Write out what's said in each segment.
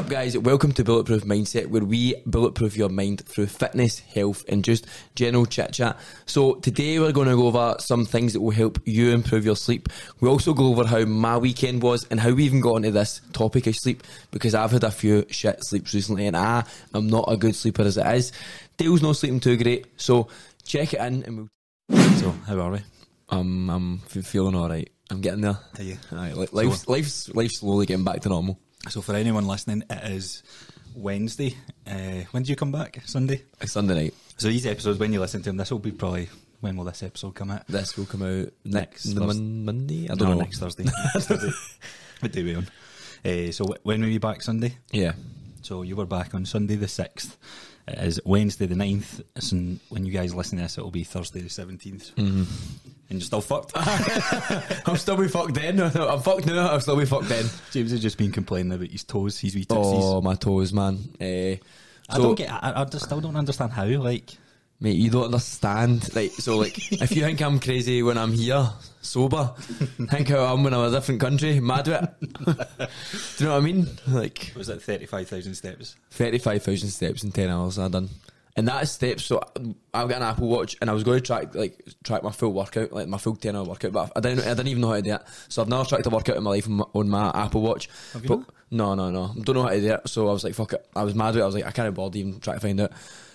up, guys? Welcome to Bulletproof Mindset, where we bulletproof your mind through fitness, health, and just general chit chat. So, today we're going to go over some things that will help you improve your sleep. We also go over how my weekend was and how we even got into this topic of sleep because I've had a few shit sleeps recently and I am not a good sleeper as it is. Dale's not sleeping too great, so check it in and we'll. So, how are we? Um, I'm feeling alright. I'm getting there. Are you? Li- life's, life's, life's slowly getting back to normal. So, for anyone listening, it is Wednesday. Uh, when do you come back? Sunday. It's Sunday night. So, these episodes, when you listen to them, this will be probably when will this episode come out? This will come out next, Next mon- Monday. I No, don't know. next Thursday. Next Thursday. What day we on? Uh, so, wh- when were you back? Sunday. Yeah. So, you were back on Sunday the sixth. Is Wednesday the 9th. So when you guys listen to this, it will be Thursday the 17th. Mm-hmm. And you're still fucked. I'll still be fucked then. I'm fucked now. I'll still be fucked then. James has just been complaining about his toes, his wee tipsies. Oh, my toes, man. Uh, I don't get. I, I just still don't understand how. Like, mate, you don't understand. Like, so, like, if you think I'm crazy when I'm here, sober, think how I'm when I'm in a different country, mad with it. Do you know what I mean? Like, was it thirty-five thousand steps? 35,000 steps in 10 hours I done. And that is steps. So I've got an Apple Watch, and I was going to track like track my full workout, like my full ten hour workout. But I didn't, I didn't even know how to do it. So I've never tracked a workout in my life on my, on my Apple Watch. Have you but not? no, no, no, don't know how to do it. So I was like, fuck it. I was mad with it. I was like, I can't bother even try to find out.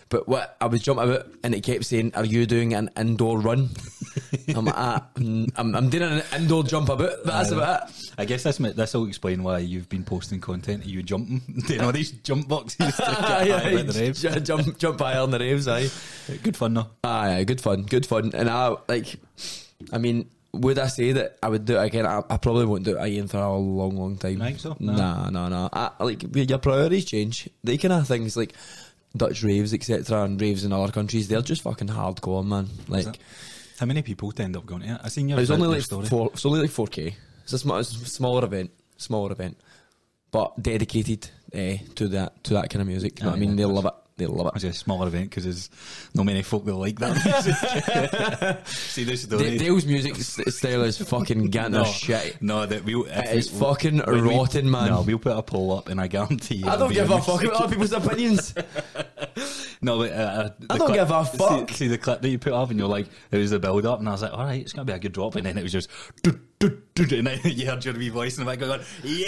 But what I was jumping about, and it kept saying, "Are you doing an indoor run?" I'm like, ah, I'm, I'm doing an indoor jump about. That's Aye. about it. I guess this this will explain why you've been posting content of you jumping, doing all these jump boxes. to get Aye, high aye, about the raves. jump, jump higher on the raves. Aye. Good fun though. Aye, aye, good fun, good fun. And I like, I mean, would I say that I would do it again? I, I probably won't do it again for a long, long time. Think so? No. no, nah, nah. I, like your priorities change. They kind of things like Dutch raves, etc., and raves in other countries. They're just fucking hardcore, man. Like? How many people end up going to it? I seen your, it was your only like story. four. It's only like four k. It's a, sm- it's a smaller event, smaller event, but dedicated uh, to that to that kind of music. You know what I mean? They love it. They love it. It's a smaller event because there's not many folk that like that music. See this story. D- Dale's music style is fucking getting no, shit. no, that we'll, It is we- fucking when we- rotten, man. No, we'll put a poll up, and I guarantee you. I don't give a a fuck about other people's opinions. No, but uh, uh, I don't clip- give a fuck. See, see the clip that you put up, and you're like, it was the build up, and I was like, all right, it's gonna be a good drop, and then it was just, And then you heard your wee voice in the back going, yeah.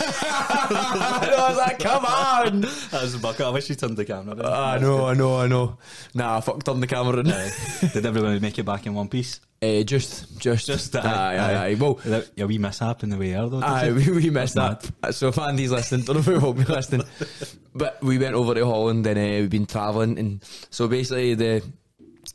I was like, come on. That was the bucket. I wish you turned the camera. on. I know, I know, I know. Nah, I fucked on the camera. Uh, Did everybody make it back in one piece? Uh, just, just, Just aye, aye, aye. Well, That- yeah, we mishap in the way there though. aye, we, we messed That's up. So if Andy's listening, don't know if we will be listening. But we went over to Holland and uh, we've been travelling. And so basically the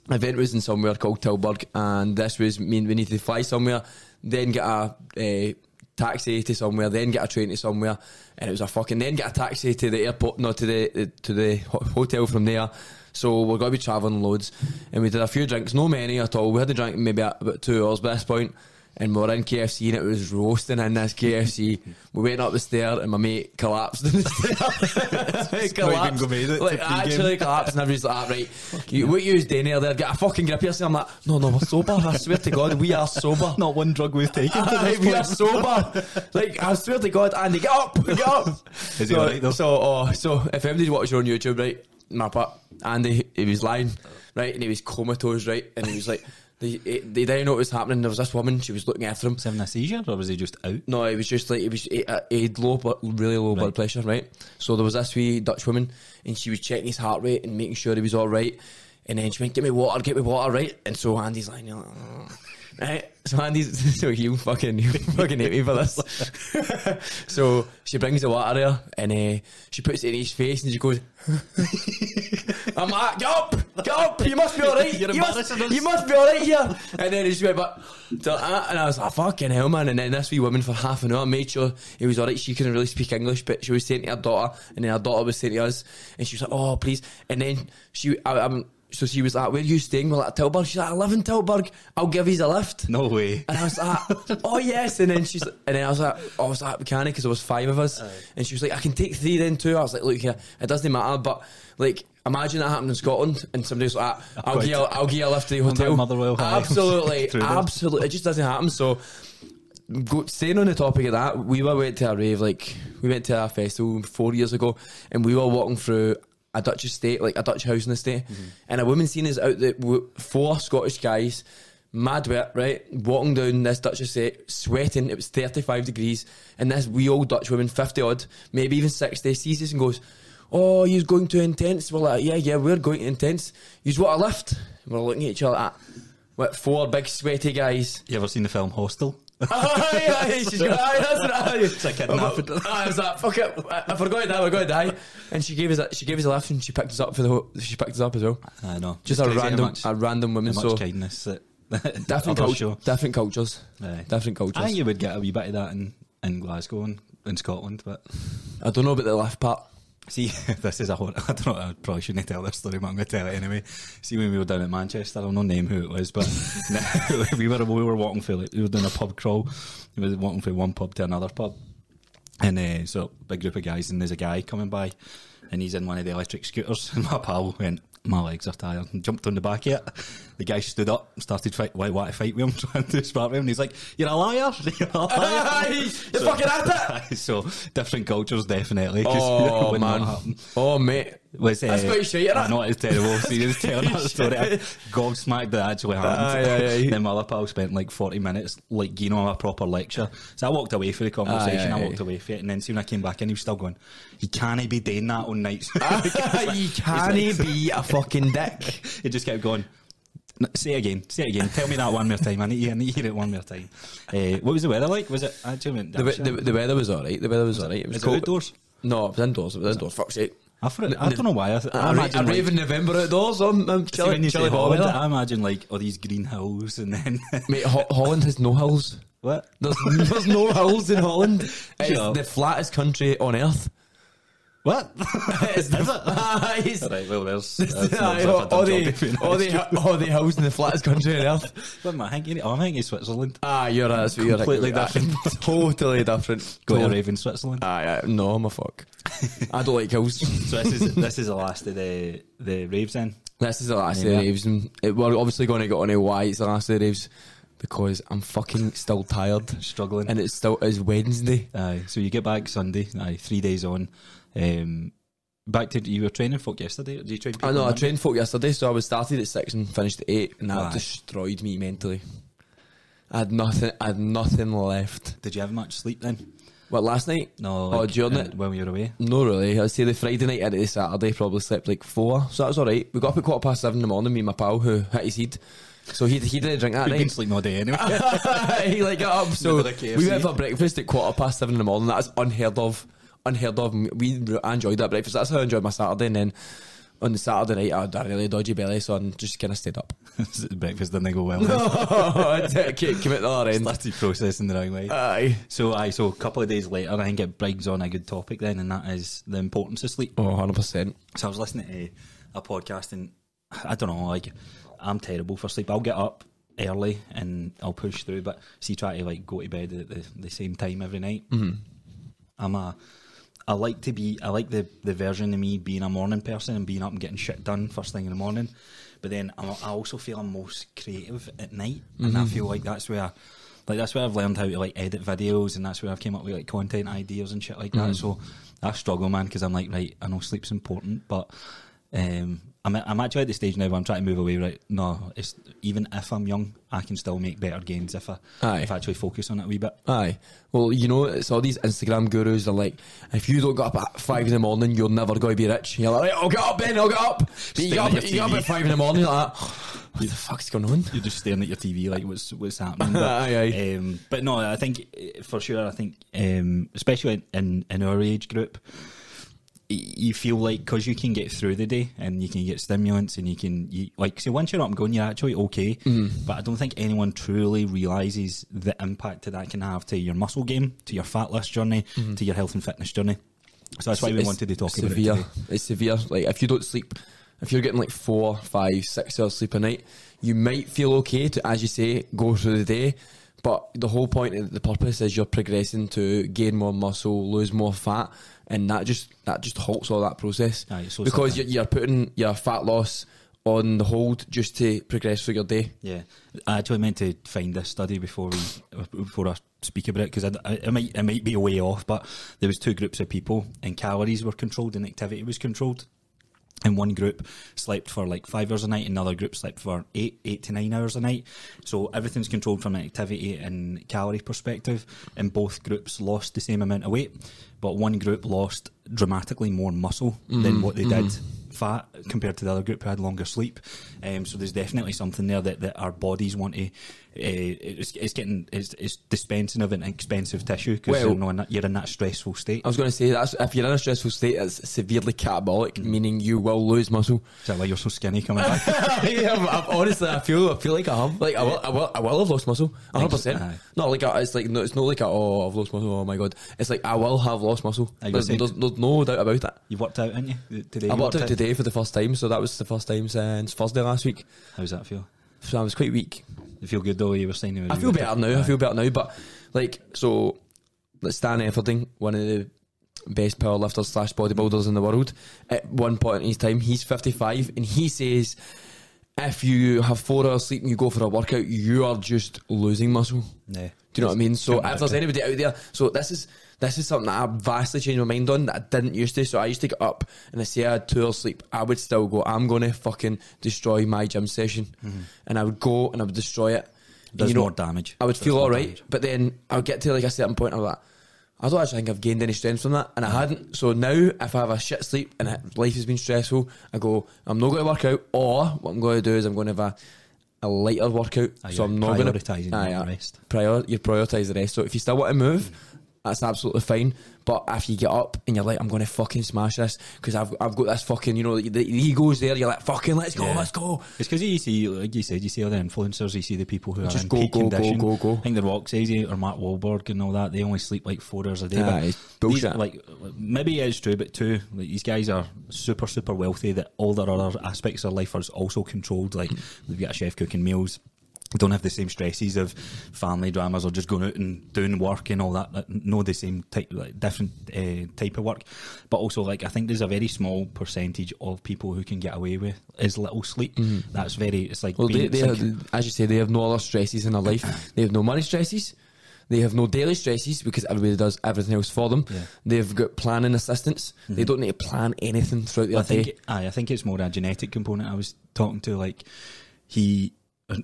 event was in somewhere called Tilburg. And this was mean we need to fly somewhere, then get a uh, taxi to somewhere, then get a train to somewhere. And it was a fucking, then get a taxi to the airport, not to the, to the hotel from there. So we're going to be travelling loads. And we did a few drinks, no many at all. We had to drink maybe about two hours by this point, And we were in KFC and it was roasting in this KFC. we went up the stair and my mate collapsed in the stair. He not go made it Like, actually collapsed and everybody's like, ah, right, you, what you was doing there, get a fucking grip yourself. I'm like, no, no, we're sober. I swear to God, we are sober. Not one drug we've taken. Aye, we are sober. Like I swear to God, Andy, get up, get up. Is he so, alright though? So, oh, so if anybody's watching on YouTube, right, map up, Andy, he was lying, right, and he was comatose, right, and he was like, they, they didn't know what was happening. There was this woman, she was looking after him. Was he having a seizure or was he just out? No, it was just like it was he, uh, he had low, really low blood pressure, right? So there was this wee Dutch woman, and she was checking his heart rate and making sure he was all right. And then she went, "Get me water, get me water, right?" And so Andy's like, you right? So Andy's so he fucking he fucking hate me for this. so she brings the water there, and uh, she puts it in his face, and she goes. I'm like, get up, get up, you must be alright. You must, us." you must be alright here. And then he just went back, to that, and I was like, fucking hell, man. And then this wee woman for half an hour made sure he was alright. She couldn't really speak English, but she was saying to her daughter, and then her daughter was saying to us, and she was like, oh, please. And then she, I, I'm, so she was like, where are you staying? We're like, at Tilburg. She's like, I live in Tilburg. I'll give you a lift. No way. And I was like, oh yes. And then she's, and then I was like, oh, I was like, we can because there was five of us. And she was like, I can take three then too. I was like, look here, it doesn't matter. But like, imagine that happened in Scotland and somebody's like, I'll give you, I'll give you a lift to the hotel. Motherwell. Absolutely, absolutely. It just doesn't happen. So go, staying on the topic of that, we were went to a rave like we went to a festival four years ago, and we were walking through a Dutch estate, like a Dutch housing estate, mm-hmm. and a woman seen us out there, w- four Scottish guys, mad wet, right, walking down this Dutch estate, sweating. It was thirty five degrees, and this wee old Dutch woman, fifty odd, maybe even sixty, sees us and goes. Oh, you're going to Intents? We're like, yeah, yeah, we're going to Intents. You's what a lift. We're looking at each other like, what four big sweaty guys You ever seen the film Hostel? Aye, aye, she's got, aye, that's right. It's like kidnapping. I was like, fuck it, I, I forgot that, we're to die. And she gave us, a, she gave us a lift and she picked us up for the, whole, she picked us up as well. I know. Just a random, much, a random woman. how much kindness that different, culture, show. different cultures, Aye. different cultures. I think you would get a wee bit of that in, in Glasgow and in Scotland, but I don't know about the lift part. See, this is a whole. I don't know. I probably shouldn't tell this story, but I'm going to tell it anyway. See, when we were down at Manchester, I'll not name who it was, but we were we were walking for like we were doing a pub crawl. We were walking from one pub to another pub, and uh, so big group of guys, and there's a guy coming by, and he's in one of the electric scooters, and my pal went. My legs are tired and jumped on the back of it. The guy stood up, started fight, why, why to fight with him, trying to spark with him. And he's like, "You're a liar! You're a liar!" You're fucking at it. so different cultures, definitely. Oh man, oh mate, Was, That's uh, quite shit, innit? I know it's terrible. See, he was telling that story. I gobsmacked that actually happened. Aye, aye, aye. then my other pal spent like 40 minutes, like, you know, a proper lecture. So I walked away for the conversation. Aye, aye, I walked away for it. And then soon I came back in, he was still going, he can't be doing that on nights. you can't be a fucking dick. he just kept going. Say it again, say it again. Tell me that one more time. I need, I need to hear it one more time. Uh, what was the weather like? Was it actually The, the, the weather was alright. The weather was alright. It was Is it cold. outdoors? No, it was indoors. It was indoors. Fuck's sake. I, thought- I don't know why. I, th- I I, ra- imagine I like- rave in November outdoors. I'm, I'm See, when chilling, you say Holland. I imagine like all these green hills and then Mate, Ho- Holland has no hills. what? There's, there's no hills in Holland. It's the flattest country on earth. What? It's the, Right, well, there's, there's, all, a all job the, between all, the, all the hills in the flattest country on earth. What am I thinking? Oh, I'm thinking Switzerland. Ah, you're that's what you're Completely thinking about. totally different. Go to Tot- rave in Switzerland. Aye, aye, no, I'm a fuck. I don't like hills. So this is this is the last of the the raves then. This is the last of the raves, and it, we're obviously going to get on to why it's the last of the raves because I'm fucking still tired, Struggling. and it's still is Wednesday. Aye, so you get back Sunday. Aye, three days on. Um, back to you were training folk yesterday. Did you train? I know I trained folk yesterday, so I was started at six and finished at eight, and that Aye. destroyed me mentally. I had nothing. I had nothing left. Did you have much sleep then? What last night? No. Oh, during uh, it? when we were away. No, really. I'd say the Friday night into the Saturday probably slept like four, so that was all right. We got up at quarter past seven in the morning. Me and my pal who hit his head, so he he didn't drink that been night. sleeping all day anyway. he like got up. So Never the KFC. we went for breakfast at quarter past seven in the morning. That's unheard of. Unheard of. We I enjoyed that breakfast. That's how I enjoyed my Saturday. And then on the Saturday night, I had a really dodgy belly, so I just kind of stayed up. Breakfast didn't go well. Came at the other end. Started processing the wrong way. Aye. So, I so a couple of days later, I think it brings on a good topic then, and that is the importance of sleep. Oh, 100%. So I was listening to a podcast, and I don't know, like I'm terrible for sleep. I'll get up early and I'll push through, but see, try to like go to bed at the, the same time every night. Mm-hmm. I'm a I like to be. I like the the version of me being a morning person and being up and getting shit done first thing in the morning. But then I'm, I also feel I'm most creative at night, and I feel like that's where, like that's where I've learned how to like edit videos, and that's where I've came up with like content ideas and shit like that. So I struggle, man, because I'm like, right, I know sleep's important, but um, I'm I'm actually at the stage now where I'm trying to move away. Right, no, it's even if I'm young, I can still make better gains if I Aye. if I actually focus on it a wee bit. Aye. Well, you know, it's all these Instagram gurus are like, if you don't get up at five in the morning, you're never going to be rich. You're like, I'll get up, Ben, I'll get up. But you get up, at you get up at five in the morning, like, what the fuck's going on? You're just staring at your TV like what's what's happening. But, Aye, aye. Um, but no, I think eh, for sure. I think um, especially in, in our age group, you feel like because you can get through the day and you can get stimulants and you can you, like so once you're up and going, you're actually okay. Mm-hmm. But I don't think anyone truly realizes the impact that that can have to your muscle game, to your fat loss journey, to your health and fitness journey. So that's why we. Wanted to talk about it severe. today. It's severe. Like if you don't sleep, if you're getting like four, five, six hours sleep a night, you might feel okay to, as you say, go through the day. But the whole point, of the purpose is you're progressing to gain more muscle, lose more fat, and that just that just halts all that process Aye, so because you're, you're putting your fat loss on the hold just to progress through your day. Yeah, I actually meant to find this study before we before I speak about it because I, it might it might be a way off, but there was two groups of people and calories were controlled and activity was controlled. And one group slept for like five hours a night, another group slept for eight, eight to nine hours a night. So everything's controlled from an activity and calorie perspective. And both groups lost the same amount of weight, but one group lost dramatically more muscle than what they did fat compared to the other group who had longer sleep. Um, so there's definitely something there that, that our bodies want to. Uh, it's, it's getting it's, it's dispensing of an expensive tissue because Well- you're, not in that- you're in that stressful state. I was going to say that if you're in a stressful state, it's severely catabolic, meaning you will lose muscle. Is that why you're so skinny coming back? yeah, I'm, I'm, honestly, I feel I feel like I have like I will I will, I will have lost muscle, hundred percent. Aye. Not like it's like no, it's not like a, oh I've lost muscle. Oh my god, it's like I will have lost muscle. There's, there's, there's no doubt about that. you worked out, didn't you? Today I you worked out today for the first time, so that was the first time since Thursday last week. How's that feel? So I was quite weak. You feel good though? You were saying I feel better now. I feel better now. But like, so Stan Efferding, one of the best powerlifters slash bodybuilders in the world, at one point in his time, he's 55, and he says, if you have four hours sleep and you go for a workout, you are just losing muscle. Yeah. Do you know what I mean? So if there's anybody out there, so this is this is something that I vastly changed my mind on that I didn't used to. So I used to get up and I say I had two hours sleep, I would still go, I'm gonna fucking destroy my gym session. Mm-hmm. And I would go and I would destroy it. Does you know, more damage. I would feel alright, damage. but then I would get to like a certain point, I'm like, I don't actually think I've gained any strength from that, and I mm-hmm. hadn't. So now, if I have a shit sleep and life has been stressful, I go, I'm not going to work out, or what I'm going to do is I'm going to have a, a lighter workout. Aye, so I'm not going to prioritise your rest. Prior, you prioritise the rest. So if you still want to move, mm-hmm. That's absolutely fine. But if you get up and you're like, I'm going to fucking smash this because I've I've got this fucking, you know, the, the ego's there. You're like, fucking, let's go, Yeah. let's go. It's because you see, like you said, you see other influencers, you see the people who are Just in go, peak go, go, condition. go, go. I think The Rock says he, or Mark Wahlberg and all that, they only sleep like four hours a day. But it's these- like, maybe it's true, but two, like, these guys are super, super wealthy that all their other aspects of life are also controlled. Like, they've got a chef cooking meals. Don't have the same stresses of family dramas or just going out and doing work and all that. No, the same type, like different uh, type of work. But also, like I think there's a very small percentage of people who can get away with as little sleep. That's very. It's like Well, they, they have, as you say, they have no other stresses in their life. They have no money stresses. They have no daily stresses because everybody does everything else for them. Yeah. They've got planning assistants. They don't need to plan anything throughout their I think day. aye, I think it's more a genetic component. I was talking to like he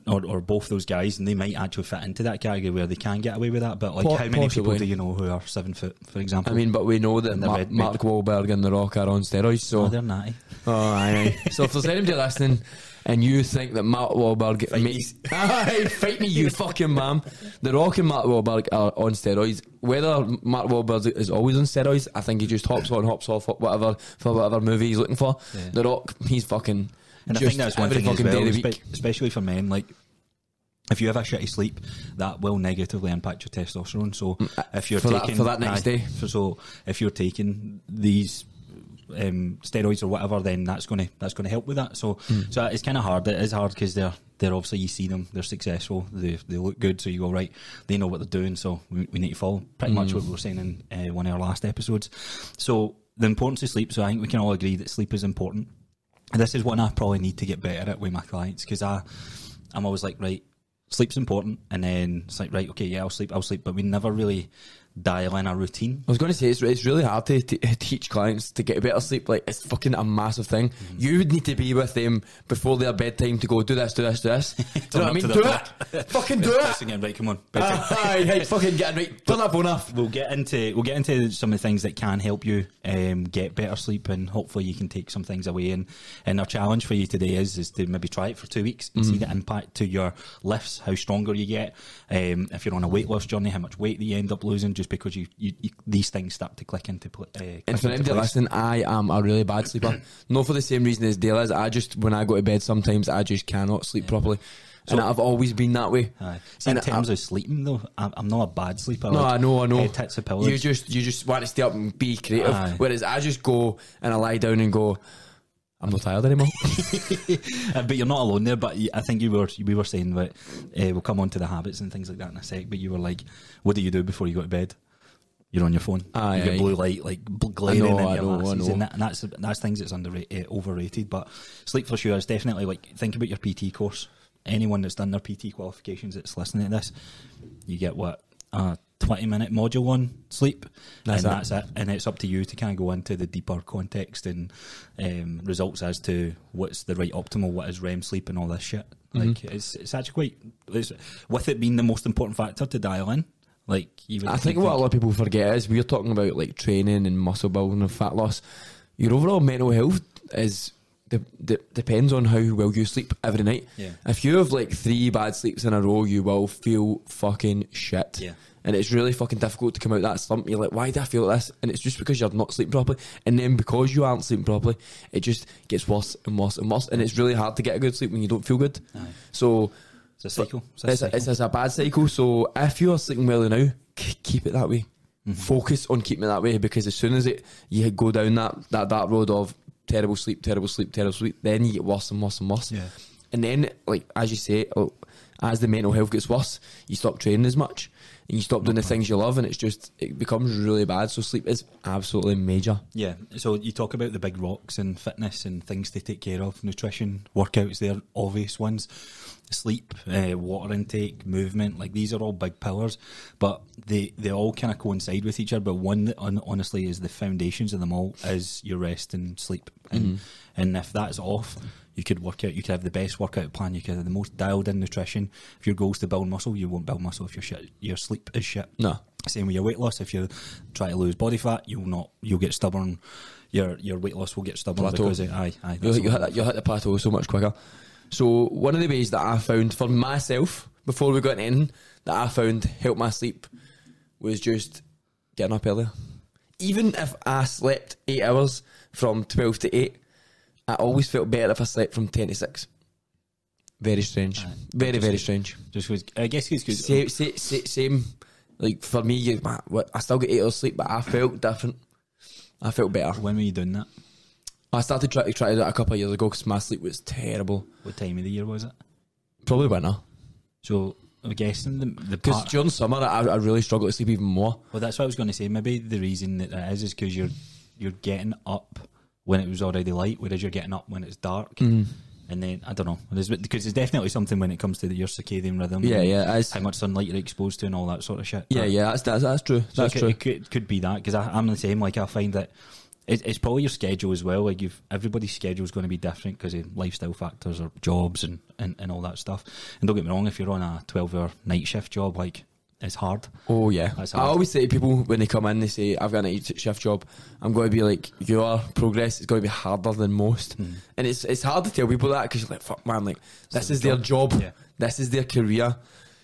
or, or both those guys, and they might actually fit into that category where they can get away with that. But like, Po- how many people do you know who are seven foot, for example? I mean, but we know that And Mar- red- Mark Wahlberg and The Rock are on steroids. So, oh, they're natty. oh, aye, aye. so if there's anybody listening and you think that Mark Wahlberg Fight makes, aye, fight me, you fucking man. The Rock and Mark Wahlberg are on steroids. Whether Mark Wahlberg is always on steroids, I think he just hops on, hops off, whatever for whatever movie he's looking for. Yeah. The Rock, he's fucking. And I think that's one thing as well, day of the week. especially for men. Like, if you have a shitty sleep, that will negatively impact your testosterone. So, if you're Mm, for that- taking for that next day. so if you're taking these um, steroids or whatever, then that's going to that's going to help with that. So, Mm. so it's kind of hard. It is hard because they're they're obviously you see them, they're successful, they they look good, so you go right. They know what they're doing, so we, we need to follow. Pretty much Mm. what we were saying in uh, one of our last episodes. So the importance of sleep. So I think we can all agree that sleep is important. This is one I probably need to get better at with my clients because I, I'm always like, right, sleep's important, and then it's like, right, okay, yeah, I'll sleep, I'll sleep, but we never really dial in a routine. I was going to say it's, it's really hard to, to teach clients to get better sleep. Like it's fucking a massive thing. Mm-hmm. You would need to be with them before their bedtime to go do this, do this, do this. do you know what I mean? Do their it. fucking do it. Again, right, come on. Aye, aye, fucking get right. Turn that phone off. We'll get into we'll get into some of the things that can help you um, get better sleep, and hopefully you can take some things away. And and our challenge for you today is is to maybe try it for two weeks and see the impact to your lifts, how stronger you get. Um, if you're on a weight loss journey, how much weight that you end up losing just because you, you, you these things start to click into pl- uh, click And for anybody listening, I am a really bad sleeper. Not for the same reason as Dale is. I just, when I go to bed, sometimes I just cannot sleep properly. and I've always been that way. See, in And terms I- of sleeping though, I'm, I'm not a bad sleeper. No, like, I know, I know. Head hits. You just, you just want to stay up and be creative. Aye. Whereas I just go and I lie down and go, I'm not tired anymore. Uh, but you're not alone there. But I think you were we were saying that uh, we'll come on to the habits and things like that in a sec. But you were like, what do you do before you go to bed? you're on your phone. Aye, you get aye. blue light like glaring know, in your know, I glasses, know. and, that, and that's that's things that's underrated, overrated. But sleep for sure is definitely like think about your PT course. Anyone that's done their PT qualifications that's listening to this, you get what a twenty minute module on sleep, That's and it. that's it. And it's up to you to kind of go into the deeper context and um, results as to what's the right optimal, what is REM sleep, and all this shit. Mm-hmm. Like it's it's actually quite it's, with it being the most important factor to dial in. Like I think you'd what a lot of people forget is we're talking about like training and muscle building and fat loss. Your overall mental health is de- de- depends on how well you sleep every night. Yeah. If you have like three bad sleeps in a row, you will feel fucking shit. Yeah. And it's really fucking difficult to come out that slump. You're like, why do I feel like this? And it's just because you're not sleeping properly. And then because you aren't sleeping properly, it just gets worse and worse and worse. And it's really hard to get a good sleep when you don't feel good. Aye. So It's a cycle. It's a it's, cycle. a, it's, it's a bad cycle. So if you are sleeping well now, keep it that way. Mm-hmm. Focus on keeping it that way because as soon as it you go down that that dark road of terrible sleep, terrible sleep, terrible sleep, then you get worse and worse and worse. Yeah. And then, like as you say, oh, as the mental health gets worse, you stop training as much and you stop doing the things you love, and it's just it becomes really bad. So sleep is absolutely major. Yeah, so you talk about the big rocks and fitness and things to take care of, nutrition, workouts, they're obvious ones. Sleep, uh, water intake, movement, like these are all big pillars, but they they all kind of coincide with each other. But one that hon- honestly is the foundations of them all is your rest and sleep. And and if that's off, you could work out. You could have the best workout plan. You could have the most dialed in nutrition. If your goal is to build muscle, you won't build muscle if your shit, your sleep is shit. No, Same with your weight loss. If you try to lose body fat, you'll not. You'll get stubborn. Your your weight loss will get stubborn Plateau. because of, aye aye. You'll, you'll, hit that, you'll hit the plateau so much quicker. So one of the ways that I found for myself before we got in that I found helped my sleep was just getting up earlier. Even if I slept eight hours from twelve to eight, I always felt better if I slept from ten to six. Very strange. Aye. Very very strange. Just 'cause- I guess it's because Same, same, same. Like for me, you, I still get eight hours sleep, but I felt different. I felt better. when were you doing that? I started trying to try it a couple of years ago because my sleep was terrible. What time of the year was it? Probably winter. So I'm guessing the Because part. during summer, I, I really struggle to sleep even more. Well, that's what I was going to say. Maybe the reason that that is is because you're you're getting up when it was already light, whereas you're getting up when it's dark. Mm. And then I don't know, There's- because it's definitely something when it comes to the, your circadian rhythm. Yeah, yeah, it's, How much sunlight you're exposed to and all that sort of shit. yeah, yeah. That's that's, that's true. So That's it, could, true. It could, could be that because I'm the same. Like I find that it, it's probably your schedule as well. Like you've everybody's schedule is going to be different because of lifestyle factors or jobs and, and, and all that stuff. And don't get me wrong, if you're on a 12 hour night shift job, like it's hard. Oh yeah. That's I always say to people when they come in, they say, "I've got an eight shift job. I'm going to be like your progress is going to be harder than most." Hmm. And it's it's hard to tell people that because you're like, "Fuck man, like this the is their job. Yeah. This is their career."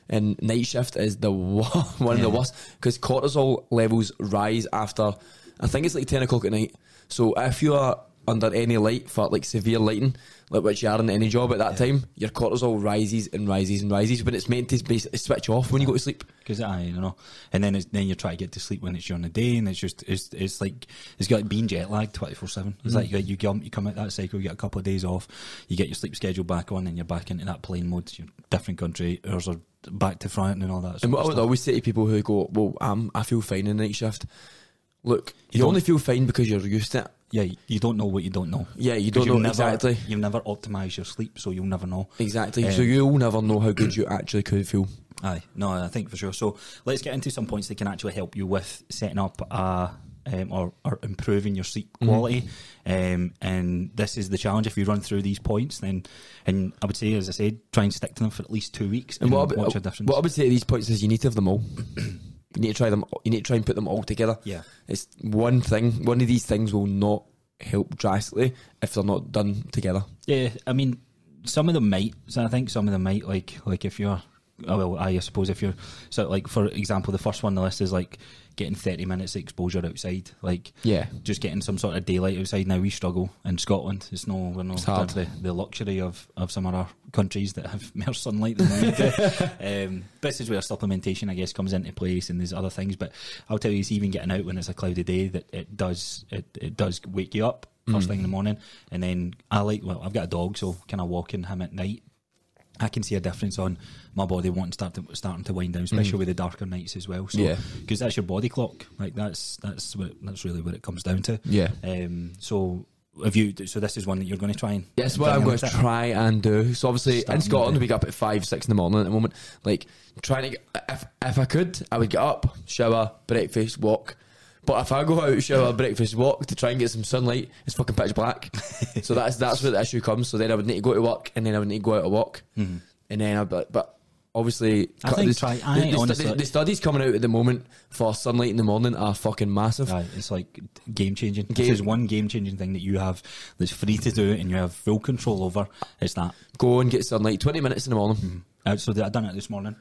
And night shift is the one of the worst because cortisol levels rise after I think it's like ten o'clock at night. So if you are under any light for like severe lighting, like which you are in any job at that Yeah. time, your cortisol rises and rises and rises. But it's meant to basically switch off when you go to sleep. Because I, you know, and then it's, then you try to get to sleep when it's during the day, and it's just it's it's like it's got being jet lagged twenty four seven. It's mm. like you, you come you come out that cycle, you get a couple of days off, you get your sleep schedule back on, and you're back into that plane mode. You're different country, hours are back to front and all that. And what I would stuff. always say to people who go, "Well, I'm, I feel fine in the night shift." Look, you, You only feel fine because you're used to it. yeah, you don't know what you don't know. Yeah, you don't know never, exactly. You've never optimised your sleep, so you'll never know. Exactly. Um, so you'll never know how good you actually could feel. Aye, no, I think for sure. So let's get into some points that can actually help you with setting up a, um, or, or improving your sleep Mm-hmm. quality. Um, and this is the challenge. If you run through these points, then, and I would say, as I said, try and stick to them for at least two weeks and, And what I, watch a difference. what I would say to these points is you need to have them all. you need to try them. You need to try and put them all together. yeah, It's one thing. One of these things will not help drastically if they're not done together. yeah. I mean, some of them might. So I think some of them might. Like, like if you're, oh, well, I suppose if you're, so like for example, the first one on the list is like getting thirty minutes exposure outside. Like, Yeah. just getting some sort of daylight outside. Now we struggle in Scotland. It's no we're not hard. the, the luxury of, of some other countries that have more sunlight than we do. um, this is where supplementation, I guess, comes into place, and there's other things. But I'll tell you, it's even getting out when it's a cloudy day that it does it, it does wake you up first Mm. thing in the morning. And then I like well, I've got a dog, so kind of walking him at night I can see a difference on my body wanting to start to, starting to wind down, especially with the darker nights as well. So, Yeah. because that's your body clock. Like that's that's what that's really what it comes down to. Yeah. Um. So, have you? So this is one that you're going to try and. Yes, what I'm going to try and do. So obviously Start in in Scotland we get up at five, six in the morning at the moment. Like trying to get, if if I could, I would get up, shower, breakfast, walk. But if I go out, shower, breakfast, walk to try and get some sunlight, it's fucking pitch black. so that's that's where the issue comes. So then I would need to go to work, and then I would need to go out to walk, and then I'd be like, but. Obviously, I think the, try- I the, stu- honestly- the, the studies coming out at the moment for sunlight in the morning are fucking massive. Right, it's like game changing. Game- This is one game changing thing that you have that's free to do and you have full control over. It's that. Go and get sunlight, twenty minutes in the morning. Uh, so I done it this morning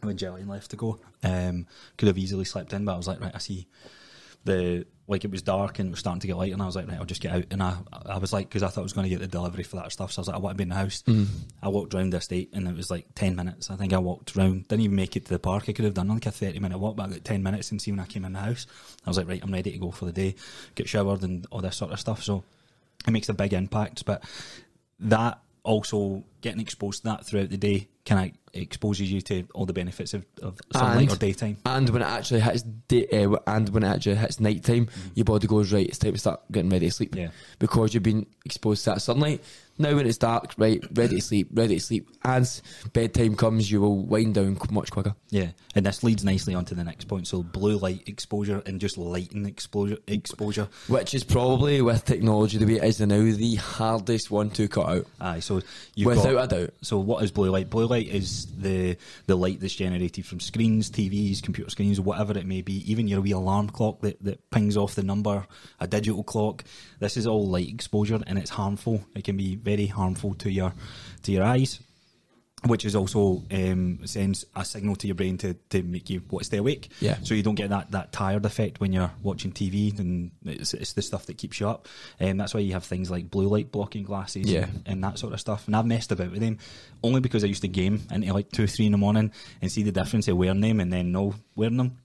when Jillian left to go. Um, could have easily slept in, but I was like, right, I see the like it was dark and it was starting to get light, and I was like, right, I'll just get out. And I, I was like, because I thought I was going to get the delivery for that stuff, so I was like, I want to be in the house. Mm. I walked round the estate, and it was like ten minutes. I think I walked round, didn't even make it to the park. I could have done like a thirty minute walk, but I got ten minutes and see when I came in the house. I was like, right, I'm ready to go for the day, get showered and all this sort of stuff. So it makes a big impact, but that also getting exposed to that throughout the day kind of exposes you to all the benefits of, of sunlight And- or daytime. And when it actually hits day, uh, and when it actually hits night time, your body goes right. It's time to start getting ready to sleep. Mm. Yeah. Because you've been exposed to that sunlight. Now when it's dark, right, ready to sleep, ready to sleep. As bedtime comes, you will wind down much quicker. Yeah, and this leads nicely onto the next point. So blue light exposure and just lighting exposure. Exposure. Which is probably with technology the way it is now the hardest one to cut out. Aye, so Without got, a doubt. So what is blue light? Blue light is the the light that's generated from screens, TVs, computer screens, whatever it may be. Even your wee alarm clock that, that pings off the number, a digital clock. This is all light exposure, and it's harmful. It can be very harmful to your to your eyes. Which is also um, sends a signal to your brain to, to make you to stay awake. Yeah. So you don't get that, that tired effect when you're watching TV, and it's, it's the stuff that keeps you up. And that's why you have things like blue light blocking glasses Yeah. and, and that sort of stuff. And I've messed about with them only because I used to game into like two, three in the morning and see the difference of wearing them and then no wearing them.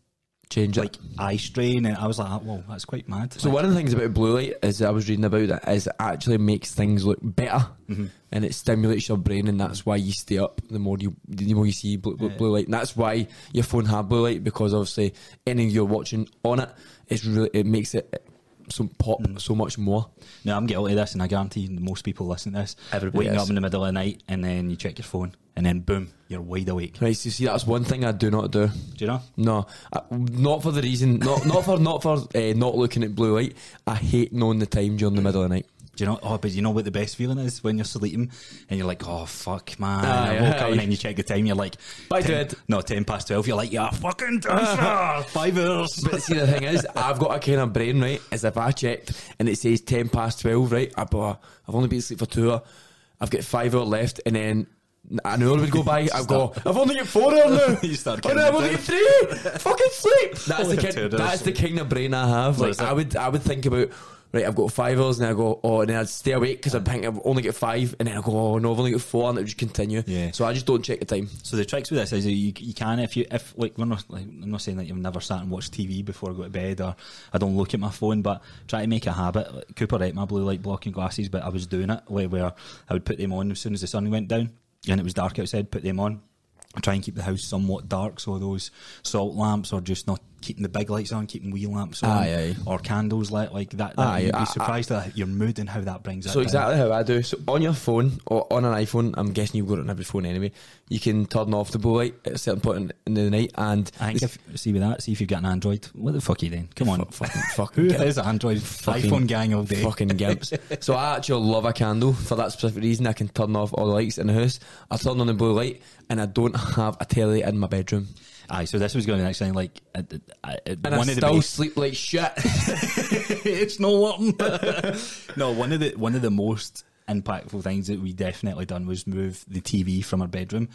Change it. Like eye strain, and I was like, well, that's quite mad." So one of the things about blue light is I was reading about it is it actually makes things look better mm-hmm. and it stimulates your brain and that's why you stay up the more you the more you see blue, blue, blue light. And that's why your phone have blue light because obviously anything you're watching on it it's really it makes it so pop so much more. No, I'm guilty of this, and I guarantee most people listen to this. Everybody waking is. up in the middle of the night, and then you check your phone, and then boom, you're wide awake. Right, so you see that's one thing I do not do. Do you know? No, uh, not for the reason, not not for not for uh, not looking at blue light. I hate knowing the time during the middle of the night. Do you know? Oh, but you know what the best feeling is when you're sleeping and you're like, oh fuck, man. Ah, aye, I woke up aye. and then you check the time. You're like, Bye, 10 No, ten past twelve. You're like, yeah, fucking dancer, five hours. But see, the thing is, I've got a kind of brain, right? As if I checked and it says 10 past 12, right? I've, I've only been asleep for two hours. I've got five hours left, and then an hour would go by. I've go, I've only got four hours now. You start oh, no, I've only got three. Fucking sleep. That's the, kind, two hours. that's the kind of brain I have. Like. I would, I would think about. Right, I've got five hours, and I go, oh, and then I'd stay awake because I think I've only got five, and then I go, oh, no, I've only got four, and it would just continue. Yeah. So I just don't check the time. So the tricks with this is you, you can if you if like we're not like I'm not saying that you've never sat and watched TV before I go to bed or I don't look at my phone, but try to make a habit. Like, Cooper right my blue light blocking glasses, but I was doing it like where I would put them on as soon as the sun went down and it was dark outside. Put them on. I try and keep the house somewhat dark, so those salt lamps are just not keeping the big lights on, keeping wee lamps on, Aye, aye. or candles lit like that. that Aye, you'd be surprised at your mood and how that brings it. So exactly how I do. So on your phone or on an iPhone, I'm guessing you've got it on every phone anyway. You can turn off the blue light at a certain point in, in the night, and I think if see with that, see if you've got an Android. What the fuck are you then? Come on, fucking fucking Who is Android Fucking- iPhone gang all day? fucking gimps. so I actually love a candle for that specific reason. I can turn off all the lights in the house. I turn on the blue light, and I don't have a telly in my bedroom, Aye, so this was going to next thing like uh, and one I of the still best- sleep like shit. it's no working. no, one of the one of the most impactful things that we definitely done was move the TV from our bedroom,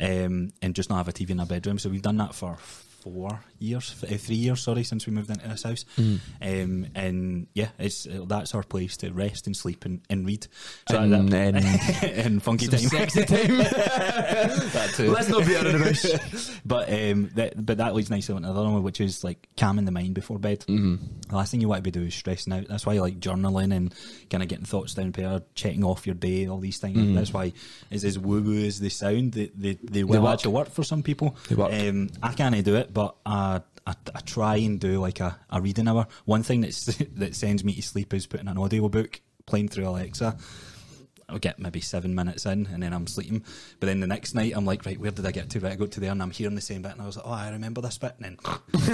um, and just not have a TV in our bedroom. So we've done that for four years, uh, three years, sorry, since we moved into this house. Mm. Um, and yeah, it's uh, that's our place to rest and sleep and, and read. So And that- then and funky time. sexy time. that too. Let's not be out of the bush. But um, that, but that leads nicely on to another one, which is like calming the mind before bed. Mm-hmm. The last thing you want to be doing is stressing out. That's why I like journaling and kind of getting thoughts down paper, checking off your day, all these things. Mm-hmm. That's why it's as woo woo as they sound. They they, they will work. actually work for some people. They work. Um, I can't do it, but I, I, I try and do like a, a reading hour. One thing that's that sends me to sleep is putting an audiobook playing through Alexa. I'll get maybe seven minutes in and then I'm sleeping. But then the next night I'm like, right, where did I get to? Right, I go to there and I'm hearing the same bit and I was like, oh, I remember this bit. And then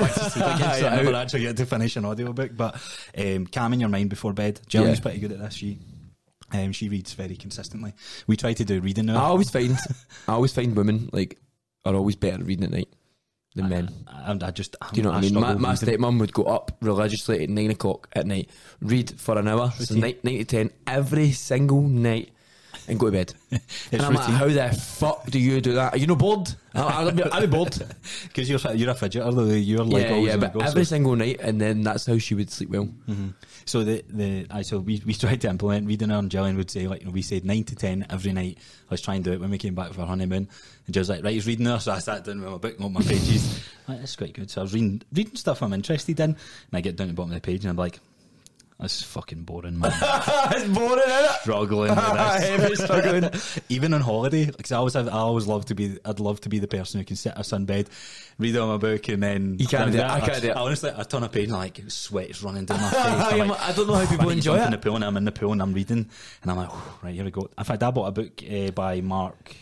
back to sleep again. So I never actually get to finish an audiobook. But um, calming your mind before bed. Jillian's Yeah. pretty good at this. She um, she reads very consistently. We try to do reading I always find, I always find women like are always better reading at night than men. I, I just, Do you know what I, mean? My, my stepmom would go up religiously at nine o'clock at night, read for an hour, so nine, nine to ten every single night, and go to bed. and I'm routine. like, how the fuck do you do that? Are you no bored? I'll, I'll, be, I'll be bored. Because you're, you're a fidgeter, though. Eh? You're like yeah, always yeah, but every single night, and then that's how she would sleep well. Mm-hmm. So the the I so we we tried to implement reading her and Jillian would say like you know, we said nine to ten every night. I was trying to do it when we came back for our honeymoon. And Jill's like, right, he's reading her. So I sat down with my book and all my pages. like, that's quite good. So I was reading reading stuff I'm interested in, and I get down to the bottom of the page and I'm like, this is fucking boring, man. it's boring, isn't it? struggling with this. struggling. Even on holiday, because I always have, I always love to be. I'd love to be the person who can sit in a sunbed, read on my book, and then You can't do it. I can't do it. I honestly, I turn a page and like sweat's running down my face. I'm like, I don't know how people I need to enjoy jump in the pool and I'm in the pool and I'm reading and I'm like, "Oh, right here we go. In fact, I bought a book uh, by Mark.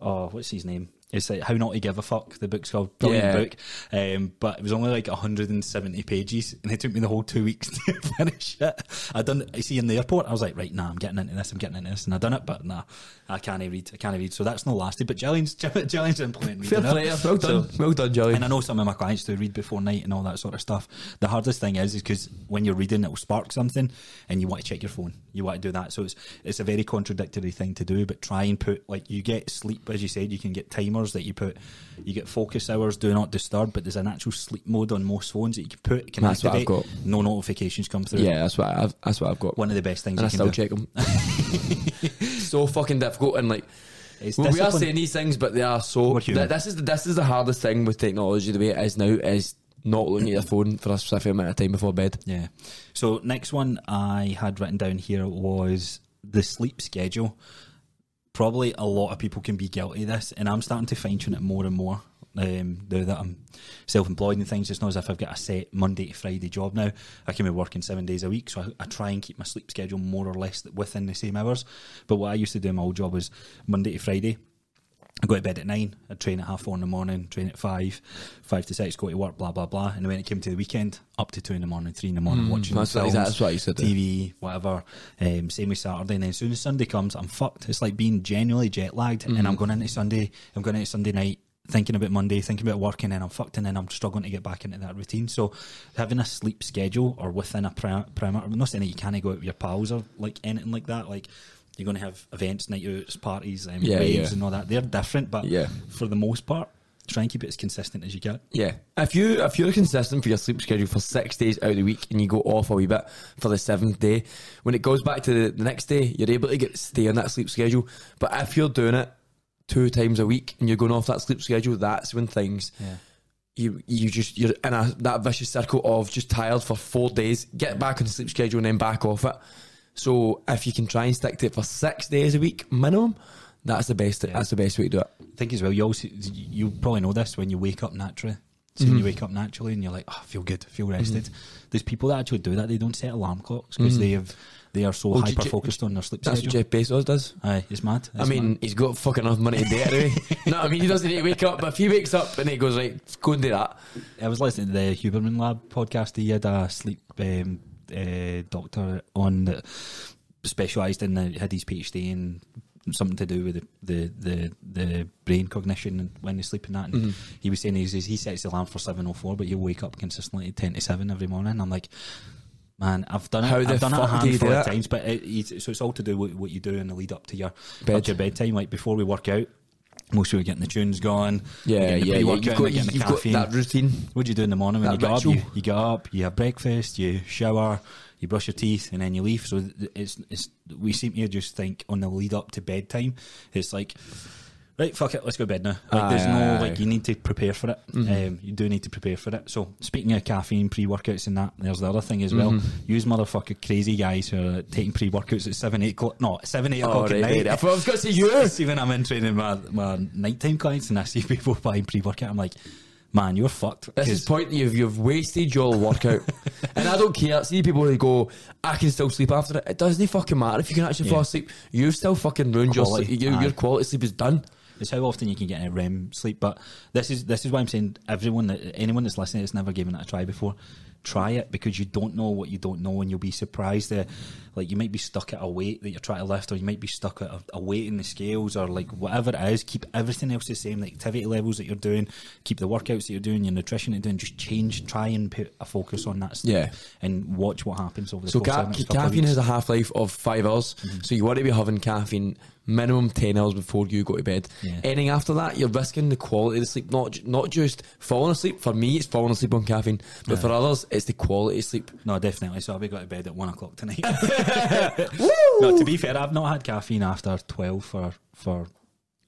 Oh, what's his name? It's like How Not to Give a Fuck. The book's called brilliant Yeah. book, um, but it was only like 170 pages, and it took me the whole two weeks to finish it. I done. I see in the airport, I was like, right, nah, I'm getting into this. I'm getting into this, and I done it, but nah, I can't read. I can't read. So that's not lasted. But Jillian's Jillian's implementing Fair play, well done, So- well done, Joey. and I know some of my clients do read before night and all that sort of stuff. The hardest thing is, is because when you're reading, it will spark something, and you want to check your phone. You want to do that, so it's it's a very contradictory thing to do. But try and put like you get sleep, as you said, you can get timers that you put. You get focus hours, do not disturb, but there's an actual sleep mode on most phones that you can put. Can That's what I've got. No notifications come through. Yeah, that's what I've, that's what I've got. One of the best things and I you can still do. check them. so fucking difficult, and like well, we are saying these things, but they are so. Th- this is the, this is the hardest thing with technology the way it is now is not looking at your phone for a specific amount of time before bed. Yeah. So next one I had written down here was the sleep schedule. Probably a lot of people can be guilty of this, and I'm starting to fine tune it more and more. Um, now that I'm self-employed and things, it's not as if I've got a set Monday to Friday job now. I can be working seven days a week, so I, I try and keep my sleep schedule more or less within the same hours. But what I used to do in my old job was Monday to Friday. I go to bed at nine. I'd train at half four in the morning, train at five, five to six, go to work, blah blah blah. And then when it came to the weekend, up to two in the morning, three in the morning, watching Mm, that's what- films, that's what I to do. TV, whatever. Um, same with Saturday, and then as soon as Sunday comes, I'm fucked. It's like being genuinely jet lagged, and Mm. I'm going into Sunday. I'm going into Sunday night. Thinking about Monday, thinking about working, and I'm fucked, and then I'm struggling to get back into that routine. So, having a sleep schedule or within a perimeter, I'm not saying that you can't go out with your pals or like anything like that. Like, you're going to have events, night outs, parties, um, Yeah, raves, yeah. and all that. They're different, but Yeah. for the most part, try and keep it as consistent as you can. Yeah, if you if you're consistent for your sleep schedule for six days out of the week and you go off a wee bit for the seventh day, when it goes back to the, the next day, you're able to get stay on that sleep schedule. But if you're doing it two times a week and you're going off that sleep schedule, that's when things Yeah. you you just you're in a that vicious circle of just tired for four days, get back on the sleep schedule and then back off it. So if you can try and stick to it for six days a week minimum, that's the best. That's the best way to do it. I think as well, you also you probably know this when you wake up naturally. So Mm-hmm. when you wake up naturally and you're like, oh, I feel good, I feel rested. There's people that actually do that. They don't set alarm clocks because they have they are so Well, hyper J- focused on their sleep That's schedule. what Jeff Bezos does. Aye, it's mad. I mean, mad. he's got fucking enough money to do it anyway. no, I mean, he doesn't need to wake up, but if he wakes up and he goes, right, go and do that. I was listening to the Huberman Lab podcast. He had a sleep um, uh, doctor on that specialised in the had his PhD in something to do with the the, the, the brain cognition and when they sleep and that. And Mm-hmm. he was saying he's, he sets the alarm for seven oh four, but he'll wake up consistently at ten to seven every morning. I'm like. Man, I've done it. How the I've done it a handful of times, but it, so it's all to do with what you do in the lead up to your Bed. to your bedtime. Like before we work out, Most people getting the tunes going. Yeah, they're getting the yeah, yeah. You've got, you've got that routine. What do you do in the morning when That you get up? You, you get up, you have breakfast, you shower, you brush your teeth, and then you leave. So it's it's we seem to just think on the lead up to bedtime, it's like. Right, fuck it, let's go to bed now. Like, there's Aye, no aye, Mm-hmm. like you need to prepare for it. Um, you do need to prepare for it. So speaking of caffeine, pre-workouts, and that, there's the other thing as well. Mm-hmm. Use motherfucker crazy guys who are taking pre-workouts at seven, eight o'clock. No, seven, eight Oh, o'clock right, at night. right. I I was going to say you. See when I'm in training my my nighttime clients and I see people buying pre-workout, I'm like, man, you're fucked. This is point you've you've wasted your workout, and I don't care. See people who go, I can still sleep after it. It doesn't fucking matter if you can actually Yeah. fall asleep. You've still fucking ruined your Quality, sleep. Your, your quality sleep is done. It's how often you can get in a REM sleep. But this is this is why I'm saying everyone that anyone that's listening that's never given it a try before, try it because you don't know what you don't know and you'll be surprised that like you might be stuck at a weight that you're trying to lift or you might be stuck at a, a weight in the scales or like whatever it is. Keep everything else the same, the activity levels that you're doing, keep the workouts that you're doing, your nutrition that you're doing, just change, try and put a focus on that stuff Yeah. and watch what happens over the So course of ca- the next of caffeine weeks. has a half life of five hours. Mm-hmm. So you want to be having caffeine minimum ten hours before you go to bed. Yeah. Anything after that, you're risking the quality of the sleep. Not not just falling asleep. For me, it's falling asleep on caffeine, but for others, it's the quality of sleep. No, definitely. So I'll be going to bed at one o'clock tonight. no, to be fair, I've not had caffeine after twelve for for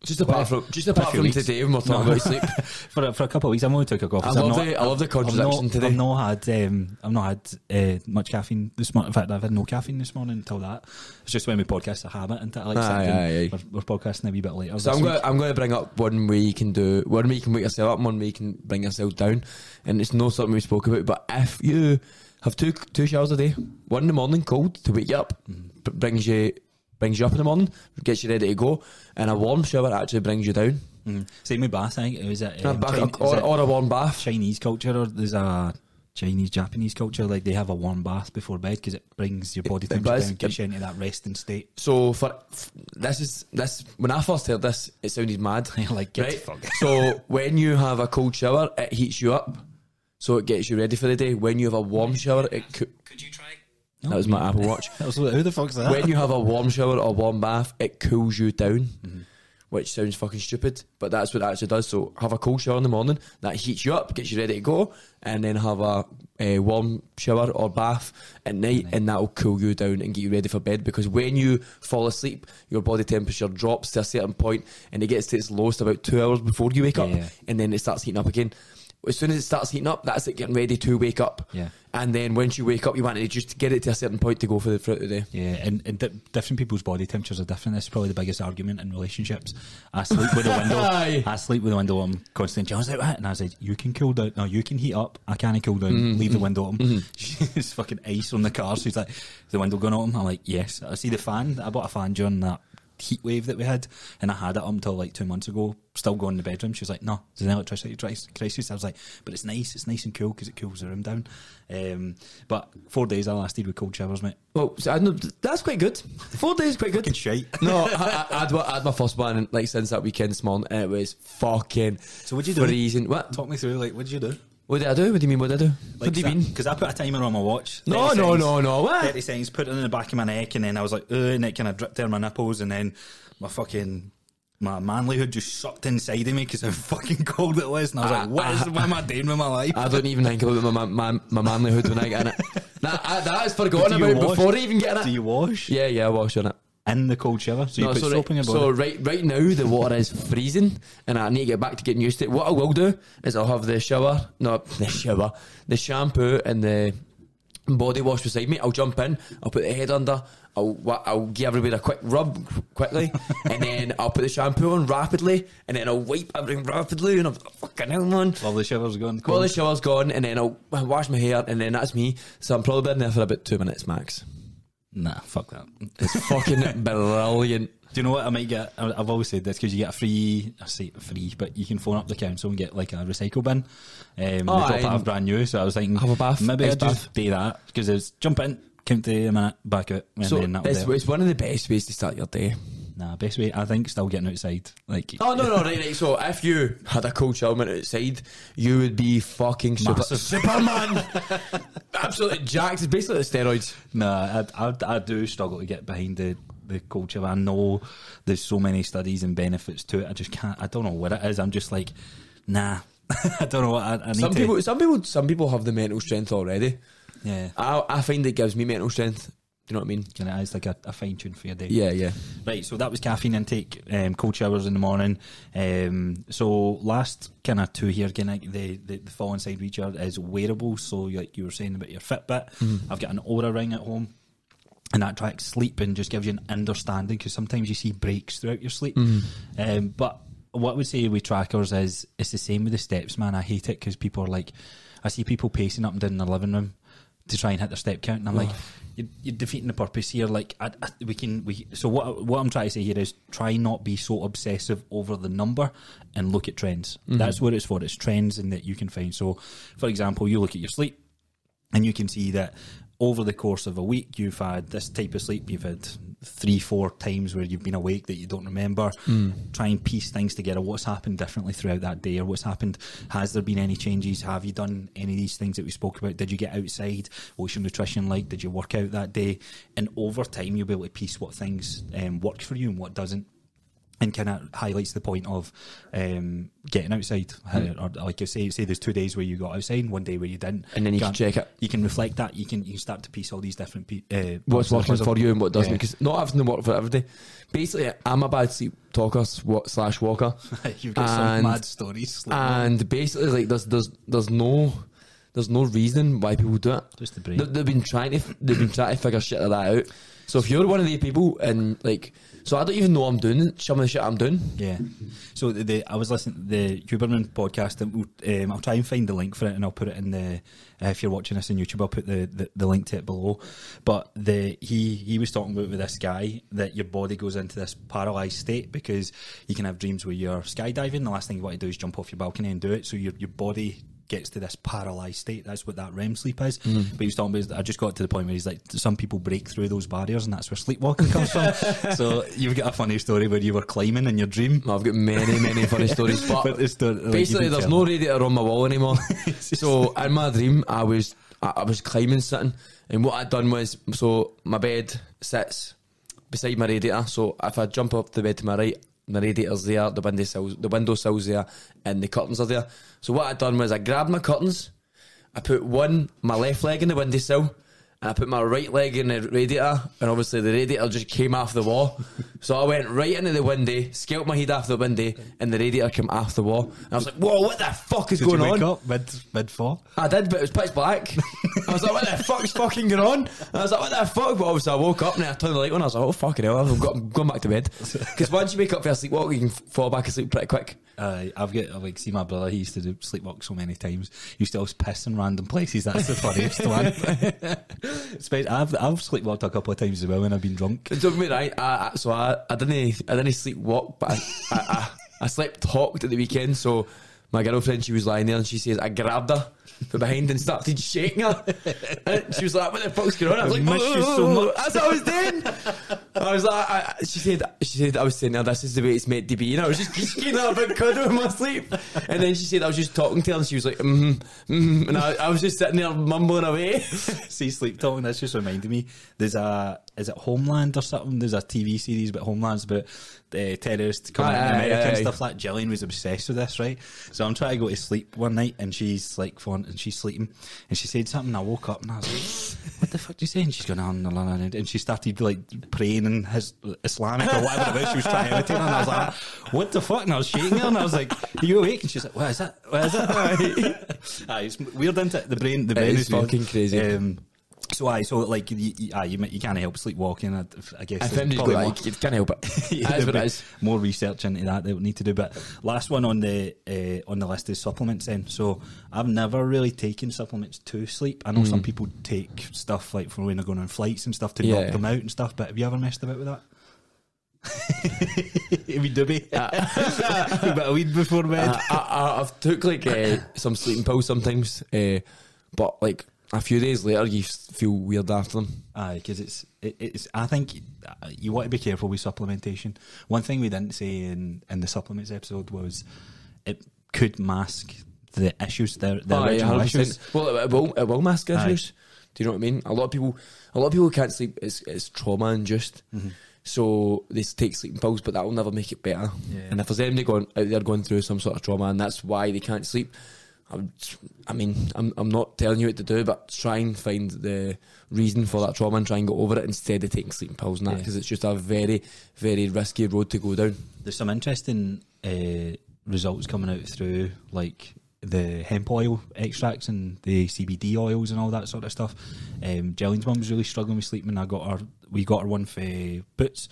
Just apart Well, from just apart from today when we're talking No. about sleep. for a, for a couple of weeks. I'm only took a coffee. I love not- the- I love the I've contradiction not, today. I've not had um, I've not had uh, much caffeine this morning. In fact, I've had no caffeine this morning until that. It's just when we podcast a habit, and I like Aye, aye, aye. We're, we're podcasting a wee bit later. So I'm going. I'm going to bring up one way you can do. One way you can wake yourself up. and One way you can bring yourself down. And it's not something we spoke about. But if you have two two showers a day, one in the morning cold to wake you up, b- brings you brings you up in the morning, gets you ready to go, and a warm shower actually brings you down. Mm. Same with bath. I think it was a, A um, Chin- or, is it or a warm bath. Chinese culture, or there's a Chinese Japanese culture. Like they have a warm bath before bed because it brings your body It temperature down, gets you into that resting state. So for f- this is this when I first heard this, it sounded mad. Like, get right? so when you have a cold shower, it heats you up, so it gets you ready for the day. When you have a warm shower, it coo- Could you try? That was my Apple Watch. Was, who the fuck's that? when you have a warm shower or warm bath, it cools you down, Mm-hmm. which sounds fucking stupid, but that's what it actually does. So have a cold shower in the morning, that heats you up, gets you ready to go, and then have a, a warm shower or bath at night, and that'll cool you down and get you ready for bed. Because when you fall asleep, your body temperature drops to a certain point, and it gets to its lowest about two hours before you wake up, Yeah. and then it starts heating up again. As soon as it starts heating up, that's it getting ready to wake up. Yeah. And then once you wake up, you want to just get it to a certain point to go for the throughout the day. Yeah, and, and di- different people's body temperatures are different. That's probably the biggest argument in relationships. I sleep with the window. I sleep with the window. I'm constantly. John's like, what? And I said, you can cool down. No, you can heat up. I can't cool down. Mm-hmm. Leave the window open. It's fucking ice on the car. So he's like, "Is the window going open? I'm like, yes. I see the fan. I bought a fan during that heat wave that we had, and I had it up until like two months ago. Still going in the bedroom. She was like, no, there's an electricity cris- crisis. I was like, but it's nice. It's nice and cool because it cools the room down. Um, but four days I lasted with cold showers, mate. Well, so I know, that's quite good. Four days is quite Fucking good. shite. No, I, I, I, had, I had my first one like since that weekend this morning, and it was fucking So what'd you do? freezing. What? Talk me through, like, what did you do? What did I do? What do you mean? What did I do? what do you mean? Because I put a timer on my watch. No, 30 no, seconds, no, no. What? 30 seconds, put it in the back of my neck, and then I was like, Ugh, and it kind of dripped down my nipples, and then my fucking. My manlyhood just sucked inside of me because how fucking cold it was, and I was like, "What is? What am I doing with my life?" I don't even think about my, my, my manlyhood when I get in it. Nah, I, that is forgotten about wash- before I even get in Do it. you wash Yeah, yeah, I wash on it. In the cold shower? So you No, put so, soap in your body. so right, right now the water is freezing, and I need to get back to getting used to it. What I will do is I'll have the shower, no, the shower, the shampoo and the body wash beside me. I'll jump in, I'll put the head under, I'll I'll give everybody a quick rub quickly, and then I'll put the shampoo on rapidly, and then I'll wipe everything rapidly, and I'm fucking hell, man. While the shower's going Well, the shower's gone, and then I'll wash my hair, and then that's me. So I'm probably been there for about two minutes max. Nah, fuck that. It's fucking brilliant. Do you know what I might get? I- I've always said this because you get a free, I say free, but you can phone up the council and get like a recycle bin. Um, Oh, they aye. brand new. So I was thinking, Have a bath, maybe I'd just do that because it's jump in, count to a minute, back out, and So then that'll it's, it's one of the best ways to start your day. Nah, best way I think still getting outside. Like, Oh no no right right. So if you had a cold went outside, you would be fucking super, Superman. Absolutely jacked. It's basically the steroids. nah, I, I, I do struggle to get behind the the culture. I know there's so many studies and benefits to it. I just can't. I don't know what it is. I'm just like, nah. I don't know what I, I need Some to. people, some people, some people have the mental strength already. yeah, I, I find it gives me mental strength. Do you know what I mean? and it is like a, a fine tune for your day. Yeah, yeah. Right, so that was caffeine intake, um, cold showers in the morning. Um, so last kind of two here, again, like the, the the fall inside reacher is wearable. So like you were saying about your Fitbit, I've got an Oura ring at home. And that tracks sleep and just gives you an understanding because sometimes you see breaks throughout your sleep. Um, but what I would say with trackers is it's the same with the steps, man. I hate it because people are like, I see people pacing up and down in their living room to try and hit their step count, and I'm like, you're, you're defeating the purpose here. Like, I, I, we can, we. So what what I'm trying to say here is try not be so obsessive over the number and look at trends. Mm-hmm. That's what it's for. It's trends and that you can find. So, for example, you look at your sleep, and you can see that over the course of a week you've had this type of sleep. You've had three four times where you've been awake that you don't remember. Try and piece things together. What's happened differently throughout that day or what's happened? Has there been any changes? Have you done any of these things that we spoke about? Did you get outside? What's your nutrition like? Did you work out that day? And over time you'll be able to piece what things um, work for you and what doesn't and kind of highlights the point of um, getting outside. How- Or like you say, say there's two days where you got outside, and one day where you didn't, And then you can Can't- check it. You can reflect that. You can you can start to piece all these different. Pe- uh, What's working for you and what doesn't? Yeah. Because not everything work for everybody. Basically, I'm a bad sleep talker slash walker. You've got some mad stories. and basically like there's there's there's no there's no reason why people do it. Just the brain. They, they've been trying to they've been trying to figure shit like that out. So if you're one of the people and like so I don't even know I'm doing some of the shit I'm doing. Yeah. So the, the I was listening to the Huberman podcast, and um, I'll try and find the link for it, and I'll put it in the. Uh, if you're watching this on YouTube, I'll put the, the, the link to it below. But the he he was talking about with this guy that your body goes into this paralyzed state because you can have dreams where you're skydiving. The last thing you want to do is jump off your balcony and do it. So your your body gets to this paralyzed state. That's what that REM sleep is. Mm-hmm. But he was talking about. I just got to the point where he's like, some people break through those barriers, and that's where sleepwalking comes from. so you've got a funny story where you were climbing in your dream. I've got many, many funny stories, but, But the- like, basically there's no radiator on my wall anymore. so in my dream, I was I, I was climbing sitting, and what I'd done was so my bed sits beside my radiator. So if I jump up the bed to my right, the radiator's there, the window sills, the window sills there, and the curtains are there. So what I'd done was I grabbed my curtains, I put one my left leg in the windowsill. And I put my right leg in the radiator, and obviously the radiator just came off the wall. So I went right into the window, scaled my head off the window, and the radiator came off the wall. And I was like, "Whoa, what the fuck is Did going you wake on?" up mid mid fall? I did, but it was pitch black. I was like, "What the fuck's fucking going on?" And I was like, "What the fuck?" But obviously, I woke up and I turned the light on. I was like, "Oh fucking hell!" I've got, I'm going back to bed because once you wake up for a sleepwalk, you can fall back asleep pretty quick. Uh, I've got I've like see my brother. He used to do sleepwalk so many times. He used to always piss in random places. That's the funniest one. I've I've sleepwalked a couple of times as well when I've been drunk. Don't me right. I, so I, I didn't, I didn't sleepwalk, but I, I, I, I slept talked at the weekend. So my girlfriend, she was lying there, and she says I grabbed her from behind and started shaking her. And she was like, "What the fuck's going on?" I was I like, miss you so "Oh, much." That's what I was doing. I was like, I, she said, she said, I was saying, "Now this is the way it's meant to be," and I was just getting her a big cuddle in my sleep. And then she said, I was just talking to her, and she was like, "Mm-hmm, mm-hmm," and I, I was just sitting there mumbling away. see, sleep talking. That's just reminded me. There's a is it Homeland or something? There's a TV series about Homelands about the terrorists coming Aye, in aye, America and aye. stuff like. that. Jillian was obsessed with this, right? So I'm trying to go to sleep one night, and she's like, phone, and she's sleeping, and she said something. I woke up and I was like, "What the fuck do you say?" And she's going on, on, on, and she started like praying in his Islamic or whatever it was she was trying to imitate, and I was like, "What the fuck?" And I was shaking her, and I was like, "Are you awake?" And she's like, "What is that? What is that?" Aye, it's weird, isn't it? The brain, the It brain is is weird. fucking crazy. Um, so I so like you, you, you, you can't help sleepwalking. I, I guess I think probably like, you can't help it. Yeah, That's what there'll it be is. More research into that they would need to do. But last one on the uh, on the list is supplements. Then, so I've never really taken supplements to sleep. I know some people take stuff like for when they're going on flights and stuff to Mm. Yeah. knock them out and stuff. But have you ever messed about with that? Have you doobie? a bit of weed before bed. Uh, I, I've took like uh, some sleeping pills sometimes, uh, but like a few days later, you feel weird after them. Aye, because it's it, it's. I think uh, you want to be careful with supplementation. One thing we didn't say in in the supplements episode was it could mask the issues, the, the Aye, original 100%. issues. Well, it, will it will mask Aye. issues. Do you know what I mean? A lot of people, a lot of people can't sleep. It's it's trauma induced. Mm-hmm. So they take sleeping pills, but that will never make it better. Yeah. And if there's anybody going out there going through some sort of trauma, and that's why they can't sleep, I, I mean, I'm I'm not telling you what to do, but try and find the reason for that trauma and try and get over it instead of taking sleeping pills and that Yeah. because it's just a very very risky road to go down. There's some interesting uh, results coming out through like the hemp oil extracts and the CBD oils and all that sort of stuff. Um, Jillian's mum was really struggling with sleeping. And I got her, we got her one for Boots.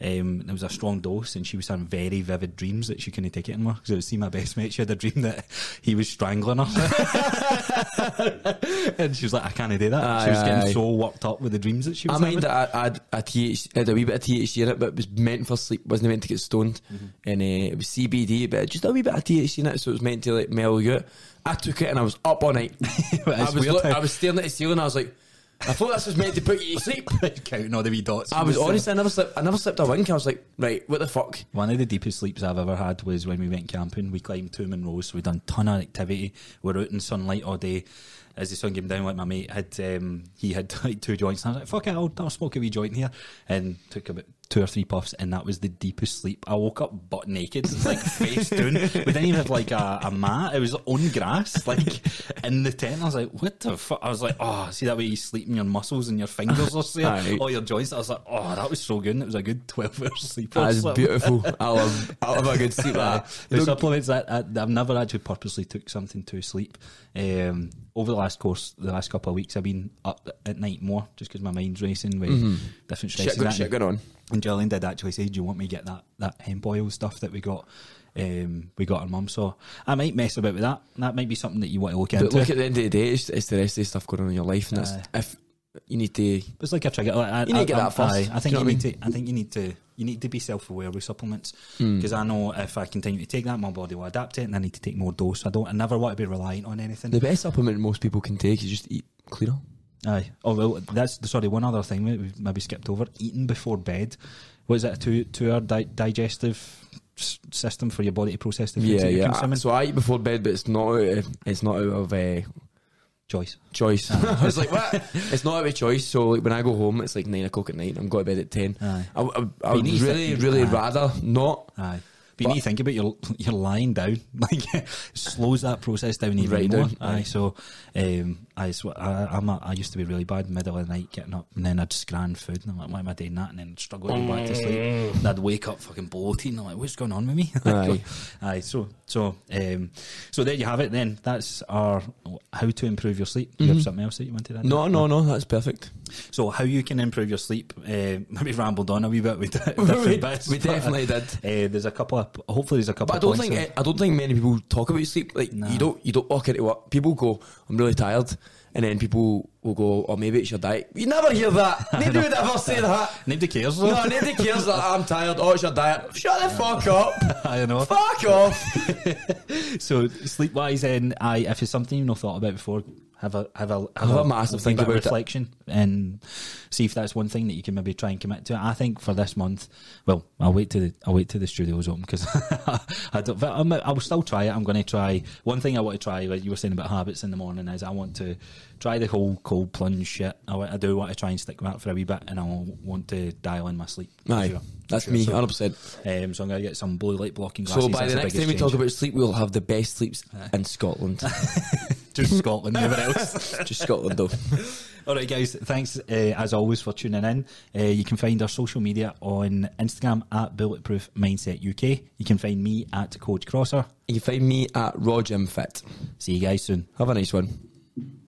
Um, there was a strong dose, and she was having very vivid dreams that she couldn't take it anymore. Because I was see my best mate, she had a dream that he was strangling her, and she was like, "I can't do that." she was Aye, getting aye. so worked up with the dreams that she I was mind having. that I had a, TH, had a wee bit of THC in it, but it was meant for sleep, wasn't meant to get stoned. Mm-hmm. And uh, it was CBD, but just a wee bit of THC in it, so it was meant to like mellow you. I took it and I was up all night. I was how- I was staring at the ceiling. I was like, I thought this was meant to put you to sleep. counting all the wee dots. I was honest. I never slept. I never slept a wink. I was like, right, what the fuck? One of the deepest sleeps I've ever had was when we went camping. We climbed two Munros, so we done a ton of activity. We were out in sunlight all day. As the sun came down, like my mate had, um, he had like two joints. And I was like, "Fuck it, I'll, I'll smoke a wee joint here," and took about two or three puffs, and that was the deepest sleep. I woke up butt naked, like face down. We didn't even have like a, a mat. It was on grass, like in the tent. I was like, "What the fuck?" I was like, "Oh, see that way you sleep in your muscles and your fingers or so, Aye. all your joints." I was like, "Oh, that was so good." And it was a good twelve hours sleep. or That's beautiful. I love. I love a good sleep like that. The supplements that I, I've never actually purposely took something to sleep. Um, over the last course, the last couple of weeks, I've been up at night more just because my mind's racing with different stresses. Shit, and go, that. shit going on. And Jillian did actually say, "Do you want me to get that that hemp oil stuff that we got?" Um, we got our mum, so I might mess about with that. That might be something that you want to look at. But into. look, at the end of the day, it's, it's the rest of the stuff going on in your life, and Aye. if you need to. It's like a trigger. Like, I, You need to get I, that first. I, I think you, you need what to. I think you need to. You need to be self-aware with supplements Hmm. because I know if I continue to take that, my body will adapt it, and I need to take more dose. I don't. I never want to be reliant on anything. The best supplement most people can take is just eat cleaner. Aye. Oh well, that's sorry. One other thing we- we've maybe skipped over: eating before bed. Was it a two two-hour di- digestive s- system for your body to process the foods Yeah, that you're yeah. consuming? So I eat before bed, but it's not. Out of, it's not out of uh, Choice. choice. I was like, what? It's not out of choice. So like, when I go home, it's like nine o'clock at night. I'm going to bed at ten. Aye. I, I, I would really, really Aye. rather not. Aye. But, you But- to think about your you're lying down, like it slows that process down even Right more. down, Aye. aye. So, um, I, I I'm a, I used to be really bad middle of the night getting up, and then I'd scran food, and I'm like, why am I doing that? And then struggle to go back to sleep. And I'd wake up fucking bloated, and I'm like, what's going on with me? Aye. aye. So, so, um, so there you have it. Then that's our how to improve your sleep. Do you have something else that you wanted to add? No, no, no. That's perfect. So how you can improve your sleep? Uh, maybe rambled on a wee bit with different we, bits. we definitely did. Uh, there's a couple of hopefully there's a couple. But I don't think that- I don't think many people talk about sleep. Like Nah. you don't you don't walk into work. People go, I'm really tired, and then people will go, or maybe it's your diet. You never hear that. Nobody would ever say that. Nobody cares though. No, nobody cares that I'm tired. Oh, it's your diet. Shut the fuck up. I know. Fuck off. So sleep wise, then I if it's something you've not thought about before, have a have a Have a massive think about it. reflection and see if that's one thing that you can maybe try and commit to. I think for this month, well, I'll wait to the I'll wait till the studio's open because I don't. But I'm, I will still try it. I'm going to try one thing I want to try. Like you were saying about habits in the morning, is I want to try the whole cold plunge shit. I, I do want to try and stick with that for a wee bit, and I want to dial in my sleep. Aye, sure. That's Sure. me, So- hundred percent. Um, so I'm going to get some blue light blocking glasses. So by the the next time we talk about sleep, we'll have the best sleeps in Scotland. just Scotland, never else. Just Scotland, though. All right, guys. Thanks uh, as always for tuning in. Uh, you can find our social media on Instagram at Bulletproof Mindset UK. You can find me at Coach Crosser. You can find me at Raw Gym Fit. See you guys soon. Have a nice one.